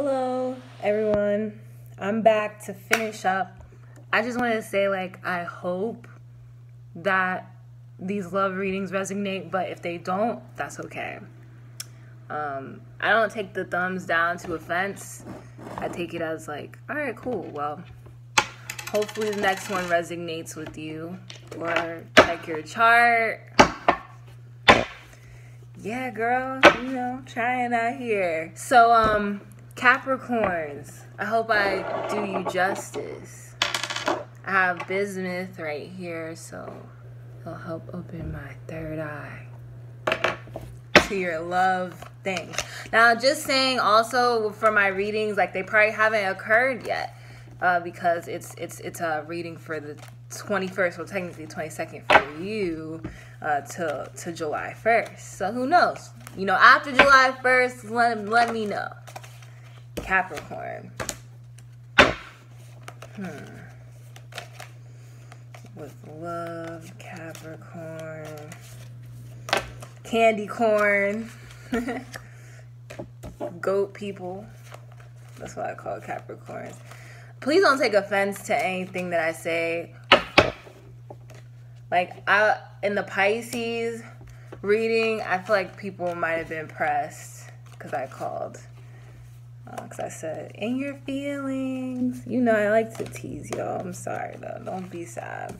Hello, everyone. I'm back to finish up. I just wanted to say, like, I hope that these love readings resonate, but if they don't, that's okay. Um, I don't take the thumbs down to offense. I take it as, like, all right, cool. Well, hopefully the next one resonates with you. Or check your chart. Yeah, girl, you know, trying out here. So, um, Capricorns, I hope I do you justice. I have bismuth right here, so it'll help open my third eye to your love thing. Now, just saying also for my readings, like they probably haven't occurred yet. Uh, because it's it's it's a reading for the 21st, well technically 22nd for you, uh, to to July 1st. So who knows? You know, after July 1st, let let me know. Capricorn. Hmm. With love, Capricorn. Candy corn. Goat people. That's what I call Capricorns. Please don't take offense to anything that I say. Like I in the Pisces reading, I feel like people might have been pressed because I called because uh, I said, in your feelings. You know, I like to tease y'all. I'm sorry, though. Don't be sad.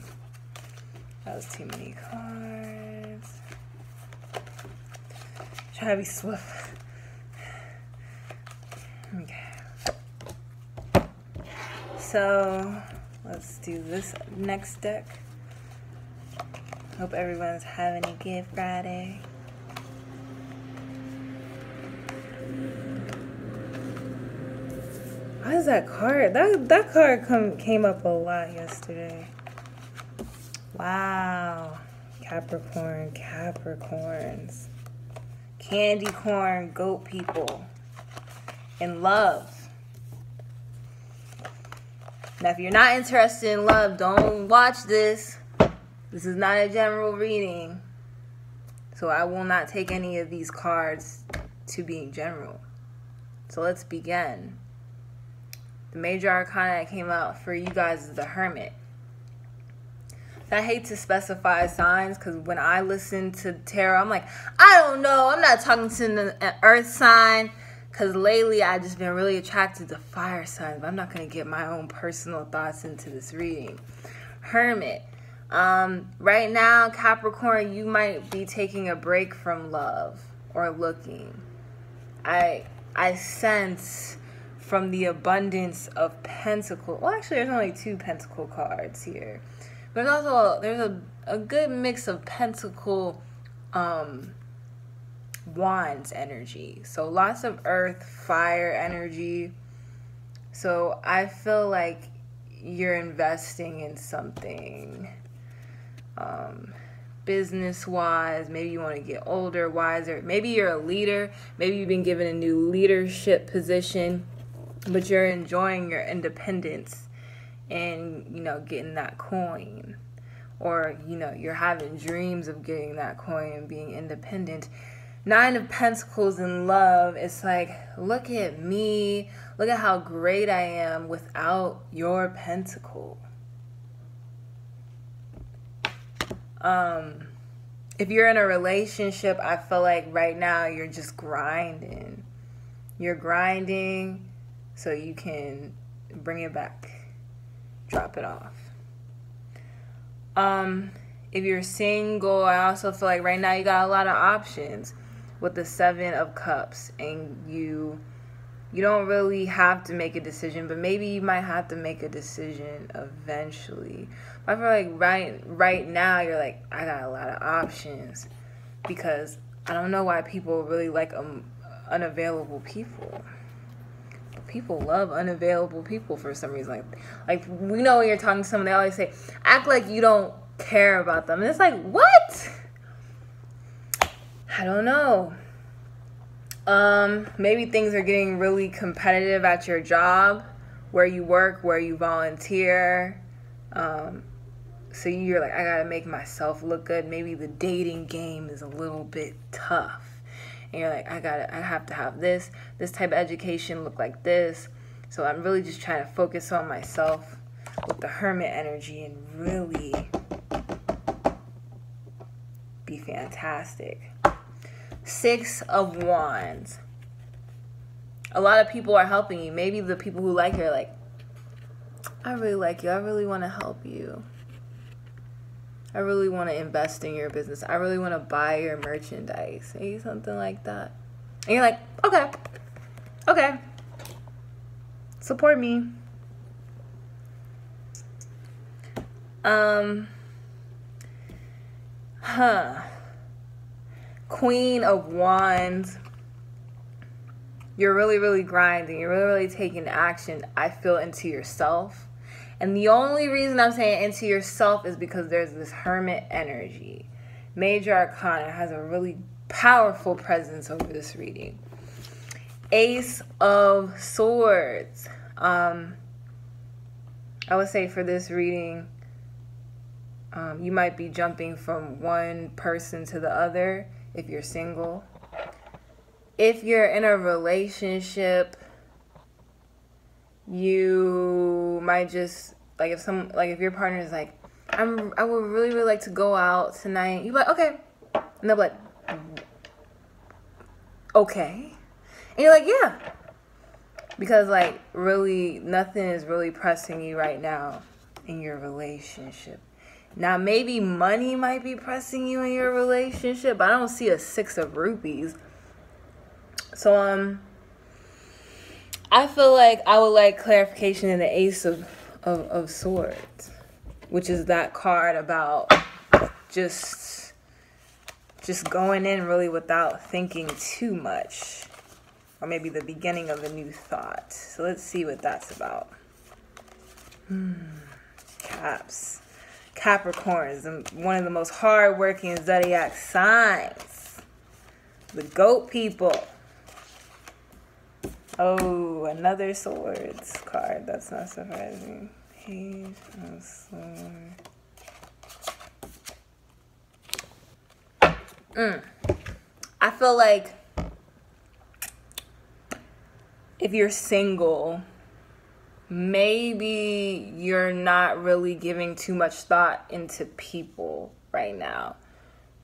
That was too many cards. Try to be swift. Okay. So, let's do this next deck. Hope everyone's having a good Friday. Why is that card? That that card come came up a lot yesterday. Wow. Capricorn, Capricorns. Candy corn, goat people. In love. Now, if you're not interested in love, don't watch this. This is not a general reading. So I will not take any of these cards to being general. So let's begin the major arcana that came out for you guys is the Hermit. I hate to specify signs because when I listen to tarot, I'm like, I don't know. I'm not talking to an earth sign because lately I've just been really attracted to fire signs. But I'm not going to get my own personal thoughts into this reading. Hermit. Um, right now, Capricorn, you might be taking a break from love or looking. I I sense from the abundance of pentacle. Well, actually, there's only two pentacle cards here. But there's also there's a, a good mix of pentacle um, wands energy. So lots of earth, fire energy. So I feel like you're investing in something um, business wise. Maybe you want to get older, wiser. Maybe you're a leader. Maybe you've been given a new leadership position but you're enjoying your independence and you know getting that coin. Or you know you're having dreams of getting that coin and being independent. Nine of pentacles in love it's like look at me. Look at how great i am without your pentacle. Um if you're in a relationship i feel like right now you're just grinding. You're grinding so you can bring it back, drop it off. Um, if you're single, I also feel like right now you got a lot of options with the seven of cups and you you don't really have to make a decision, but maybe you might have to make a decision eventually. I feel like right right now you're like I got a lot of options because I don't know why people really like um, unavailable people people love unavailable people for some reason. Like, like we know when you're talking to someone, they always say, "Act like you don't care about them," and it's like, what? I don't know. Um, maybe things are getting really competitive at your job, where you work, where you volunteer. Um, so you're like, I gotta make myself look good. Maybe the dating game is a little bit tough and you're like, I gotta, I have to have this, this type of education look like this. So I'm really just trying to focus on myself with the hermit energy and really be fantastic. Six of Wands. A lot of people are helping you. Maybe the people who like you are like, I really like you. I really want to help you. I really want to invest in your business. I really want to buy your merchandise. Maybe something like that. And you're like, okay, okay, support me. Um, huh. Queen of Wands. You're really, really grinding. You're really, really taking action, I feel, into yourself and the only reason I'm saying into yourself is because there's this hermit energy. Major Arcana has a really powerful presence over this reading. Ace of Swords. Um, I would say for this reading, um, you might be jumping from one person to the other if you're single. If you're in a relationship, you might just like if some like if your partner is like, I'm I would really really like to go out tonight. You're like okay, and they're like, okay, and you're like yeah, because like really nothing is really pressing you right now in your relationship. Now maybe money might be pressing you in your relationship, but I don't see a six of rupees. So um I feel like I would like clarification in the ace of, of, of swords, which is that card about just just going in really without thinking too much. Or maybe the beginning of a new thought. So let's see what that's about. Hmm. Caps. Capricorns, one of the most hardworking zodiac signs. The goat people. Oh, another swords card. That's not surprising. Page of swords. Mm. I feel like if you're single, maybe you're not really giving too much thought into people right now.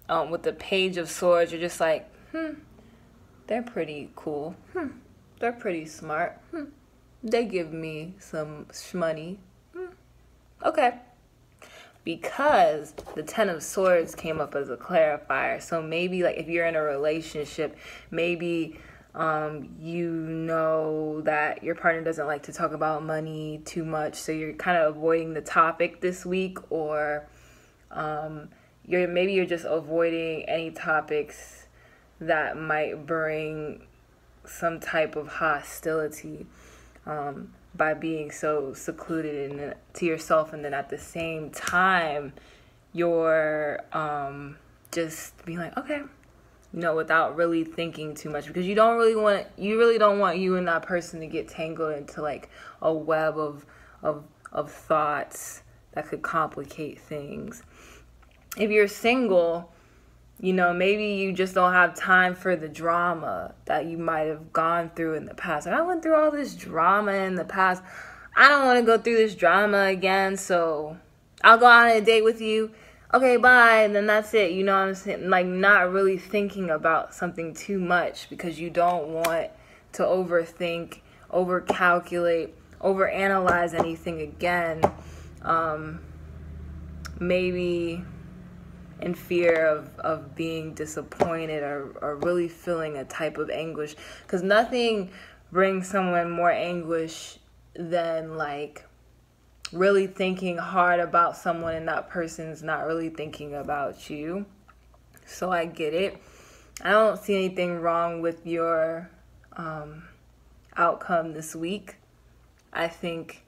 Um, with the Page of Swords, you're just like, hmm, they're pretty cool. Hmm they're pretty smart. Hmm. They give me some money. Hmm. Okay. Because the Ten of Swords came up as a clarifier. So maybe, like, if you're in a relationship, maybe um, you know that your partner doesn't like to talk about money too much. So you're kind of avoiding the topic this week, or um, you're maybe you're just avoiding any topics that might bring some type of hostility um, by being so secluded and to yourself, and then at the same time, you're um, just being like, okay, you know, without really thinking too much because you don't really want you really don't want you and that person to get tangled into like a web of of of thoughts that could complicate things. If you're single, you know, maybe you just don't have time for the drama that you might have gone through in the past. Like, I went through all this drama in the past. I don't want to go through this drama again, so I'll go on a date with you. Okay, bye. And then that's it. You know I'm saying? Like, not really thinking about something too much because you don't want to overthink, overcalculate, overanalyze anything again. Um, maybe in fear of, of being disappointed or, or really feeling a type of anguish. Because nothing brings someone more anguish than like really thinking hard about someone and that person's not really thinking about you. So I get it. I don't see anything wrong with your um, outcome this week. I think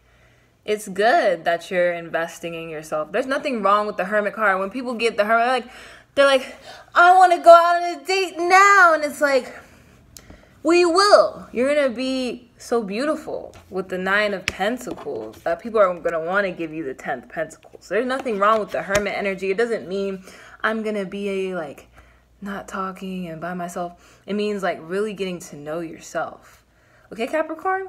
it's good that you're investing in yourself. There's nothing wrong with the hermit card. When people get the hermit, like they're like, I want to go out on a date now, and it's like, we will. You're gonna be so beautiful with the nine of pentacles that people are gonna want to give you the tenth pentacles. There's nothing wrong with the hermit energy. It doesn't mean I'm gonna be a like not talking and by myself. It means like really getting to know yourself. Okay, Capricorn?